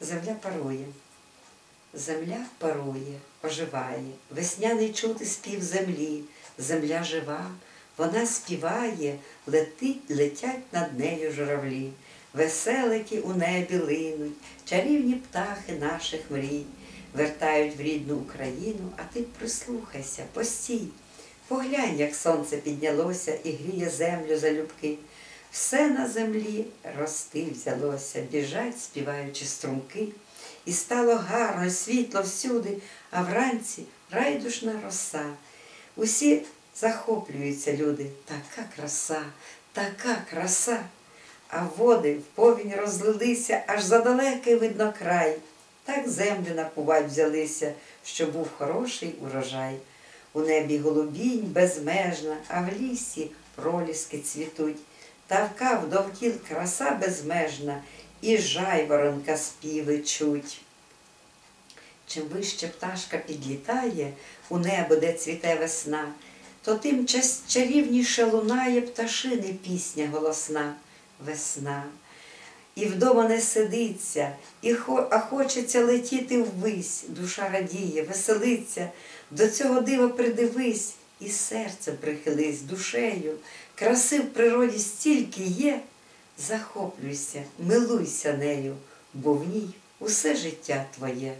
Земля парує. Земля парує, оживає, весняний чути спів землі, земля жива, вона співає, летить, летять над нею журавлі, веселики у небі линуть, чарівні птахи наших мрій, вертають в рідну Україну, а ти прислухайся, постій. Поглянь, як сонце піднялося і гріє землю залюбки. Все на землі рости взялося, біжать, співаючи струмки. І стало гарно, світло всюди, а вранці райдушна роса. Усі захоплюються люди. Така краса, така краса. А води в повінь розлилися, аж за далекий видно край. Так землю напувать взялися, що був хороший урожай. У небі голубінь безмежна, а в лісі проліски цвітуть. Тавка вдовкіл краса безмежна, і жайворонка співи чуть. Чим вище пташка підлітає у небо, де цвіте весна, то тим чарівніше лунає пташини пісня голосна весна. І вдома не сидиться, і хо, а хочеться летіти ввись, душа радіє, веселиться, до цього дива придивись, і серце прихились душею, краси в природі стільки є, захоплюйся, милуйся нею, бо в ній усе життя твоє.